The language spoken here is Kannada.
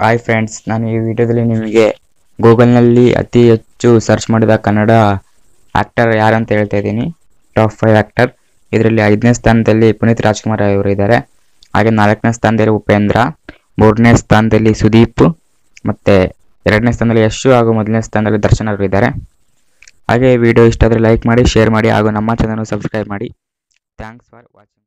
ಹಾಯ್ ಫ್ರೆಂಡ್ಸ್ ನಾನು ಈ ವಿಡಿಯೋದಲ್ಲಿ ನಿಮಗೆ ಗೂಗಲ್ನಲ್ಲಿ ಅತಿ ಹೆಚ್ಚು ಸರ್ಚ್ ಮಾಡಿದ ಕನ್ನಡ ಆ್ಯಕ್ಟರ್ ಯಾರಂತ ಹೇಳ್ತಾ ಇದ್ದೀನಿ. ಟಾಪ್ ಫೈವ್ ಆ್ಯಕ್ಟರ್ ಇದರಲ್ಲಿ ಐದನೇ ಸ್ಥಾನದಲ್ಲಿ ಪುನೀತ್ ರಾಜ್ಕುಮಾರ್ ಅವರು ಇದ್ದಾರೆ. ಹಾಗೆ ನಾಲ್ಕನೇ ಸ್ಥಾನದಲ್ಲಿ ಉಪೇಂದ್ರ, ಮೂರನೇ ಸ್ಥಾನದಲ್ಲಿ ಸುದೀಪ್, ಮತ್ತು ಎರಡನೇ ಸ್ಥಾನದಲ್ಲಿ ಯಶು ಹಾಗೂ ಮೊದಲನೇ ಸ್ಥಾನದಲ್ಲಿ ದರ್ಶನ್ ಅವರು ಇದ್ದಾರೆ. ಹಾಗೆ ವಿಡಿಯೋ ಇಷ್ಟ ಆದರೆ ಲೈಕ್ ಮಾಡಿ ಶೇರ್ ಮಾಡಿ ಹಾಗೂ ನಮ್ಮ ಚಾನಲ್ ಸಬ್ಸ್ಕ್ರೈಬ್ ಮಾಡಿ. Thanks for watching